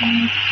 Mm.